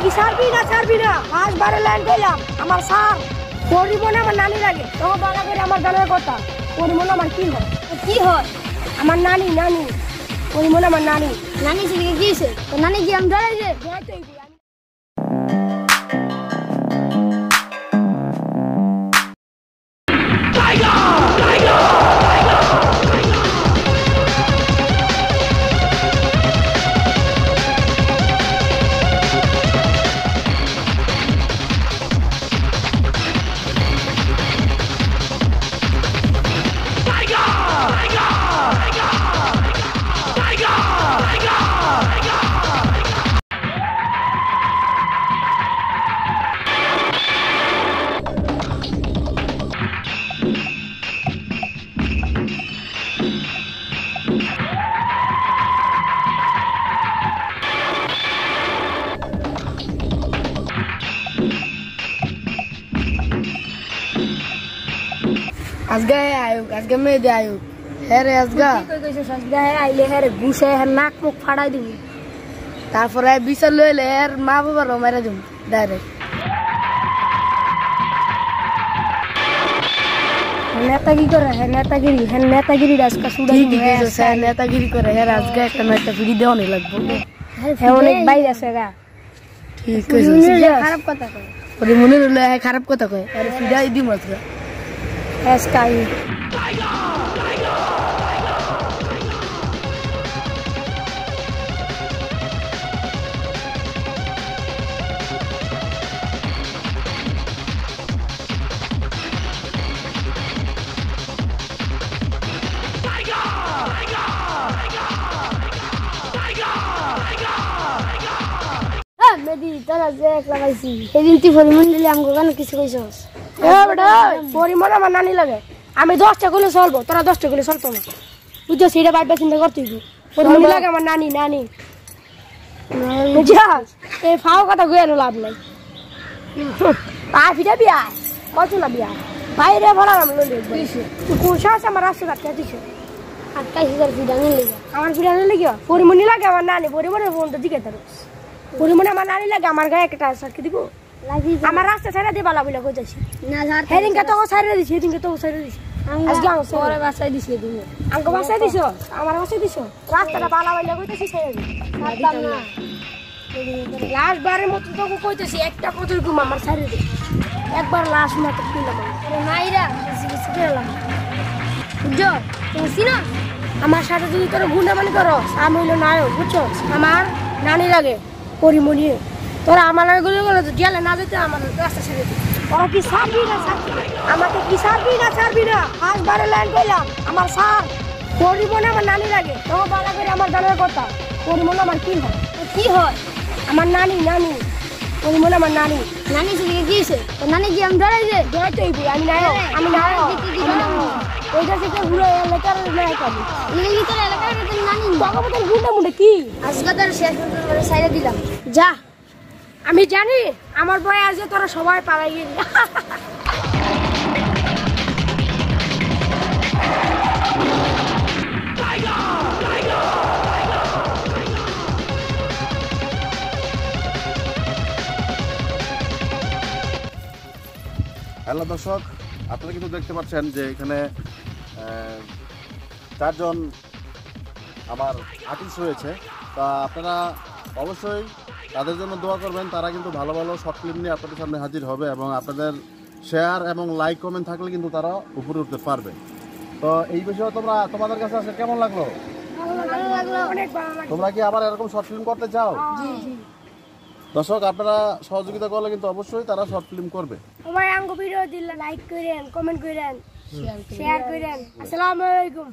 কি ছাড়বি না ছাড়বি না? পাঁচবারে লাইন করলাম। আমার স্যার পরিমনে আমার নানি লাগে তোমার বাবা করে আমার জানার কথা। পরিমনে আমার কি হয়? কি হয়? আমার নানি নানি। পরিমনে আমার নানি। নানি কি হয়েছে? তো নানি কি আমি ধরে আজকে আয়ুক আজকে মেয়েদে আয়ুক। হ্যাঁ রে আজগা। সজগা হে? আইলে হে রে ঘুষে হে নাক মুখ ফাড়াই দিবি। তারপরে বিচার লইলে এর মা বাবারও মেরে দিম ডাইরেক্ট। নেতাগি করে হে নেতাগিরি হে নেতাগিরি আজকে সুড়া ঠিক আছে স্যার নেতাগিরি করে হ্যাঁ আজকে একটা না একটা ফিরি দেওয়া লাগবো। হে অনেক বাইরে আছে গা। ঠিক খারাপ কথা কয়। মনে হলো হ্যাঁ খারাপ কথা কয়। আরে ফিরাই দিম আজকে এসকাই হ্যাঁ মেদি তোরা যে একলা পাইছি সেদিন তুই ফরিমন দিলি আমাকে কেন কিছু কইছস এ বেটা পরিমনে আমার নানি লাগে। আমি দশটা গুলো চলবো তোরা দশটা গুলো চলতো না বুঝছ সেটা বাইবে চিন্তা করতে পরিমনি লাগে আমার নানি নানি। এই ফাও কথা গুয়ানো লাভ নাই। আয় ফিরে বিয়া কত না বিয়া বাইরে ভরা কোষা আছে আমার রাস্তা কাটতে দিছে। আটকাইশ হাজার ফিডা নিলি আমার ফিরে আনলে কি হয়? পরিমনি লাগে আমার নানি পরিমনের ফোনটা দিকে তার পরিমনি আমার নানি লাগে আমার গায়ে একটা সাক্ষী দিব। আমার রাস্তা ছেড়ে দিয়ে বালা বিলা কইতাছি না তো সাইডে দিছি সেদিনকে তো সাইডে দিছি। আজকে আমার পরে বাসায় দিছি তুমি আমাকে বাসায় দিছ? আমার বাসায় দিছ? রাস্তাটা বালা বাইলা কইতেছি ছেড়ে দি পারতাম না। লাস্ট বারের মতো তোকে কইতেছি একটা কত ঘুম আমার ছেড়ে দি। একবার কিনলাম নাইরা বুঝছ? তুমি চিনো আমার সাথে যদি তোর গুন্ডা মানে করো আমি হইল নায়ক বুঝছ? আমার নানি লাগে পরিমণি। তোরা আমারগুলো গুলো গেলে না যেতে আমার রাস্তা ছেড়ে দি। ওরা কি ছাড়বি না না? আমাকে কি ছাড়বি না ছাড়বি না? ফার্স্ট বারে লাইন করলাম। আমার স্যার পরিমণি আমার নানি লাগে। তোমার বালা করে আমার জানার কথা। পরিমণি আমার কি হয়? তো কি হয়? আমার নানি নানি। পরিমণি আমার নানি। নানি ছেলেকে কি হয়েছে তো নানি কি আমি যে? জয় তো আমি আমি নায়ক। আমি নায়ক। ওইটা থেকে ঘুরে এলাকার নায়ক আমি। নানি কি তোর এলাকার নানি মতন গুন্ডা মুন্ডা কি? আজকে তোর শেষ সাইডে দিলাম। যা। আমি জানি, আমার বয় আছে, তোরা সবাই পালাই গেলি হ্যালো দর্শক, আপনারা কিন্তু দেখতে পাচ্ছেন যে এখানে চারজন আমার আর্টিস্ট রয়েছে। তা আপনারা অবশ্যই তাদের জন্য দোয়া করবেন, তারা কিন্তু ভালো ভালো শর্ট ফিল্ম নিয়ে আপনাদের সামনে হাজির হবে এবং আপনাদের শেয়ার এবং লাইক কমেন্ট থাকলে কিন্তু তারা উপরে উঠতে পারবে। তো এই বিষয়ে তোমরা, তোমাদের কাছে আসলে কেমন লাগল? তোমরা কি আবার এরকম শর্ট ফিল্ম করতে চাও? দর্শক, আপনারা সহযোগিতা করলে কিন্তু অবশ্যই তারা শর্ট ফিল্ম করবে। লাইক করেন কমেন্ট করেন শেয়ার করেন। আসসালামু আলাইকুম।